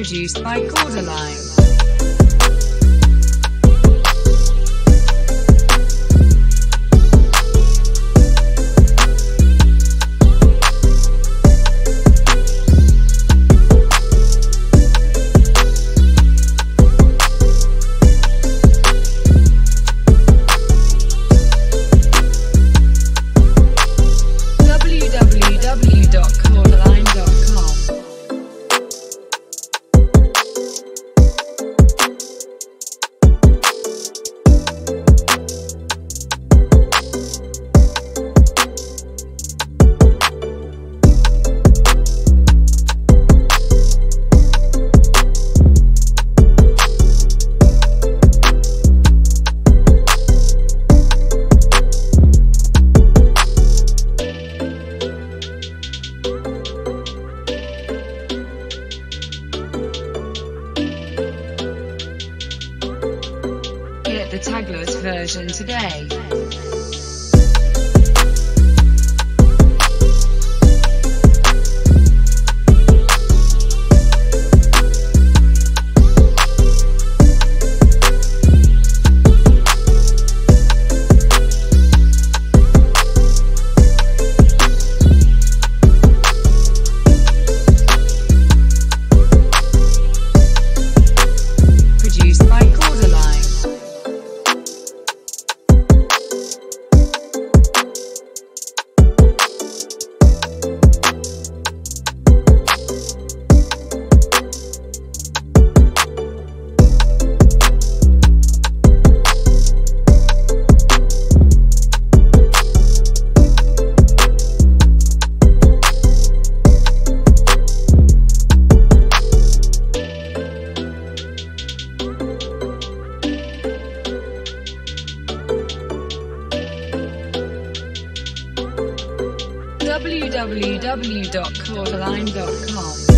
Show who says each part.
Speaker 1: Produced by Corderline. The tagless version today. www.corderline.com.